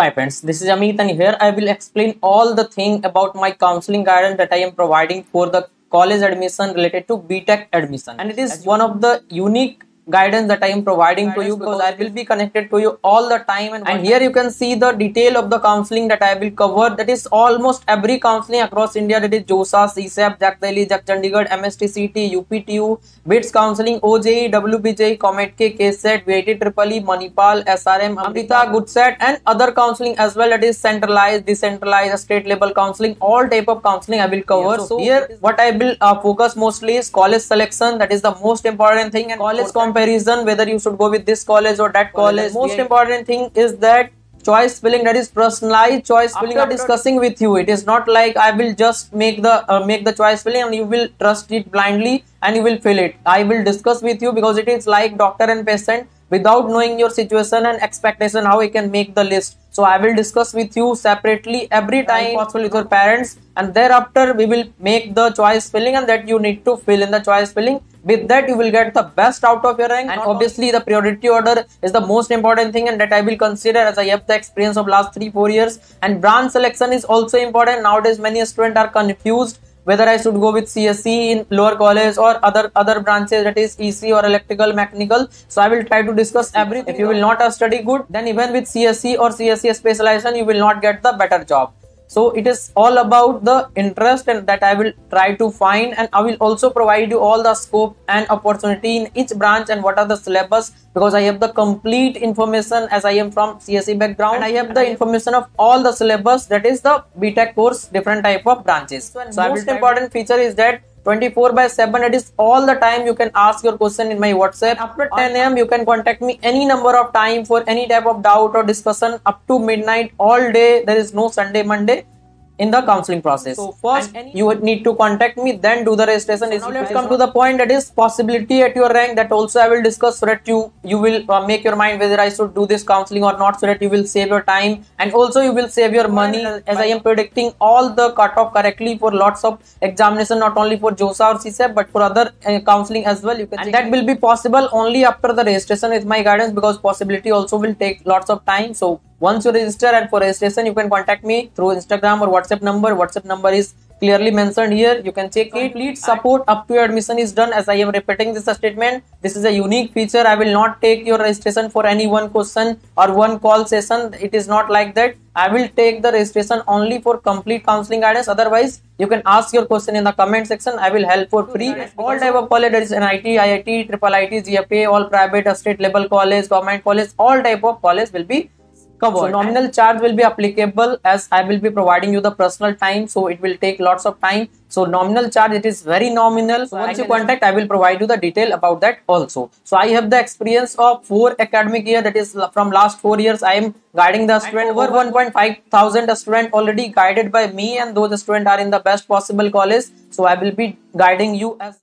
Hi friends, this is Amit and here I will explain all the thing about my counseling guidance that I am providing for the college admission related to BTech admission. And it is one of the unique guidance that I am providing guidance to you because I will be connected to you all the time. And, and here you can see the detail of the counseling that I will cover. That is almost every counseling across India. That is JoSAA, CSAB, JAC Delhi, JAC Chandigarh, MSTCT, UPTU, BITS counseling, OJE, WBJ, COMEDK, KSET, VIT Triple E, Manipal, SRM, Amrita, GUJCET and other counseling as well. That is centralized, decentralized, state level counseling, all type of counseling I will cover. Yeah, so, so, here what I will uh, focus mostly is college selection. That is the most important thing. And college comparison whether you should go with this college or that college. Most important thing is that choice filling that is personalized choice filling after discussing with you. It is not like i will just make the uh, make the choice filling and you will trust it blindly and you will fill it. I will discuss with you because it is like doctor and patient without knowing your situation and expectation how we can make the list. So i will discuss with you separately every time possible with your parents and thereafter we will make the choice filling and that you need to fill in the choice filling with that you will get the best out of your rank. And obviously the priority order is the most important thing and that i will consider as i have the experience of last three four years. And branch selection is also important. Nowadays many students are confused whether I should go with CSE in lower college or other other branches that is EC or electrical mechanical. So I will try to discuss everything. If you will not study good then even with CSE or CSE specialization you will not get the better job so it is all about the interest and that i will try to find and i will also provide you all the scope and opportunity in each branch and what are the syllabus because i have the complete information as i am from cse background. And i have the information of all the syllabus that is the btech course different type of branches. So, so most important feature is that 24 by 7 it is all the time you can ask your question in my whatsapp. After 10 am you can contact me any number of time for any type of doubt or discussion up to midnight all day. There is no sunday monday in the counseling process. So first you would need to contact me then do the registration. So now let's come to the point that is possibility at your rank that also I will discuss so that you you will uh, make your mind whether I should do this counseling or not so that you will save your time and also you will save your money as I am predicting all the cutoff correctly for lots of examination not only for JoSAA or CSAB but for other uh, counseling as well. You can and that will be possible only after the registration with my guidance because possibility also will take lots of time. So once you register and for registration you can contact me through instagram or whatsapp number. Whatsapp number is clearly mentioned here. You can check it. Complete support. Up to your admission is done. As i am repeating this statement this is a unique feature. I will not take your registration for any one question or one call session. It is not like that. I will take the registration only for complete counseling guidance. Otherwise you can ask your question in the comment section. I will help for free. All type of college there is NIT, IIT, triple IT, GFA, all private state level college, government college, all type of college will be covered. So nominal charge will be applicable as I will be providing you the personal time. So it will take lots of time. So nominal charge, it is very nominal. So once you contact, I will provide you the detail about that also. So I have the experience of four academic year that is from last four years. I am guiding the student over 1.5 thousand student already guided by me and those students are in the best possible college. So I will be guiding you as